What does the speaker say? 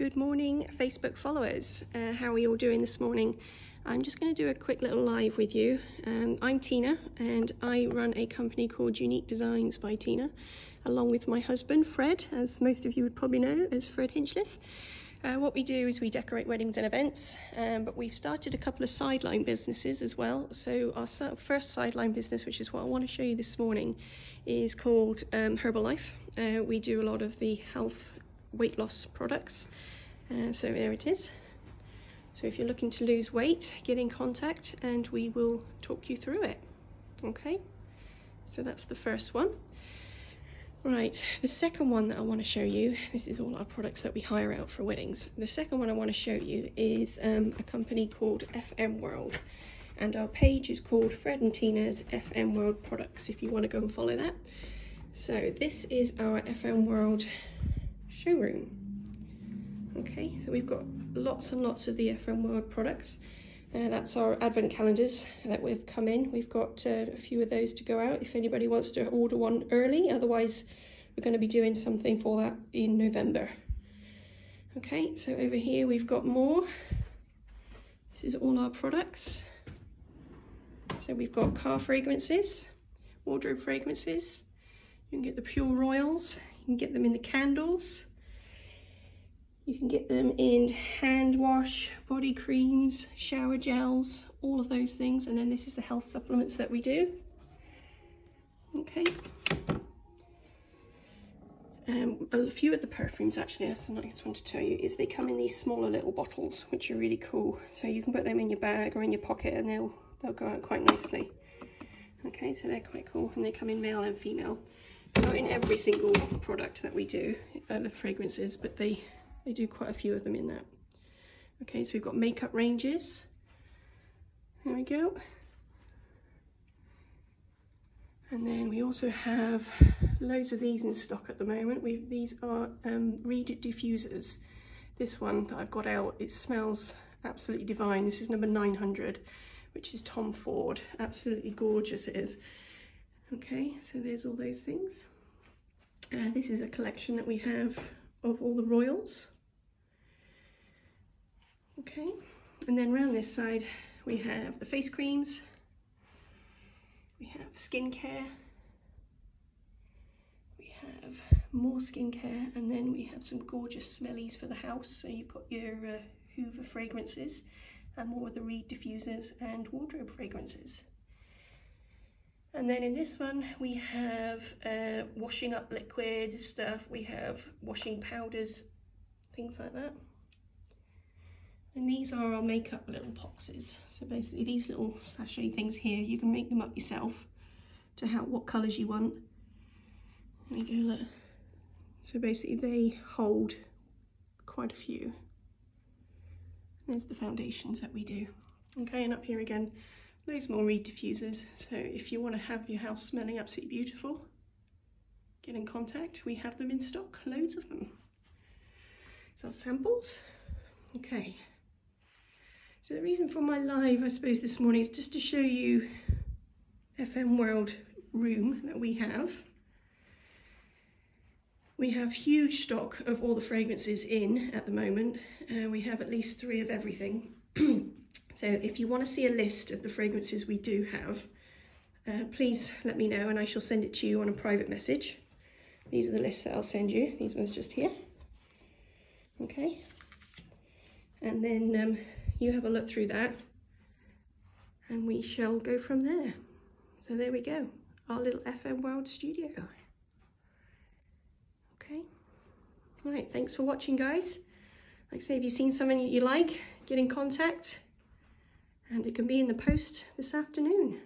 Good morning, Facebook followers. Uh, how are you all doing this morning? I'm just going to do a quick little live with you. Um, I'm Tina and I run a company called Unique Designs by Tina, along with my husband Fred, as most of you would probably know as Fred Hinchliffe. Uh, what we do is we decorate weddings and events, um, but we've started a couple of sideline businesses as well. So our first sideline business, which is what I want to show you this morning, is called um, Herbalife. Uh, we do a lot of the health weight loss products. Uh, so there it is. So if you're looking to lose weight, get in contact and we will talk you through it. Okay, so that's the first one. Right, the second one that I want to show you, this is all our products that we hire out for weddings. The second one I want to show you is um, a company called FM World. And our page is called Fred and Tina's FM World Products, if you want to go and follow that. So this is our FM World showroom. Okay, so we've got lots and lots of the FM World products. Uh, that's our advent calendars that we've come in. We've got uh, a few of those to go out if anybody wants to order one early. Otherwise, we're going to be doing something for that in November. Okay, so over here we've got more. This is all our products. So we've got car fragrances, wardrobe fragrances. You can get the Pure Royals. You can get them in the candles. You can get them in hand wash, body creams, shower gels, all of those things. And then this is the health supplements that we do. Okay. Um, a few of the perfumes actually, that's the nice one to tell you, is they come in these smaller little bottles, which are really cool. So you can put them in your bag or in your pocket and they'll, they'll go out quite nicely. Okay, so they're quite cool and they come in male and female. Not in every single product that we do, uh, the fragrances, but they they do quite a few of them in that. Okay, so we've got makeup ranges. There we go. And then we also have loads of these in stock at the moment. we these are um, Reed diffusers. This one that I've got out, it smells absolutely divine. This is number 900, which is Tom Ford. Absolutely gorgeous it is. Okay, so there's all those things. Uh, this is a collection that we have of all the royals. Okay, and then around this side we have the face creams, we have skincare, we have more skincare, and then we have some gorgeous smellies for the house. So you've got your uh, Hoover fragrances and more of the Reed diffusers and wardrobe fragrances. And then in this one, we have uh, washing up liquid stuff. We have washing powders, things like that. And these are our makeup little boxes. So basically these little sachet things here, you can make them up yourself to how what colours you want. There you go, look. So basically they hold quite a few. And There's the foundations that we do. Okay, and up here again, Loads more Reed diffusers, so if you want to have your house smelling absolutely beautiful, get in contact. We have them in stock, loads of them. So samples. Okay. So the reason for my live, I suppose, this morning is just to show you FM World room that we have. We have huge stock of all the fragrances in at the moment. Uh, we have at least three of everything. So if you want to see a list of the fragrances we do have, uh, please let me know and I shall send it to you on a private message. These are the lists that I'll send you. These ones just here. Okay. And then um, you have a look through that and we shall go from there. So there we go, our little FM World studio. Okay. Right, thanks for watching, guys. Like I say, if you've seen something that you like, get in contact and it can be in the post this afternoon.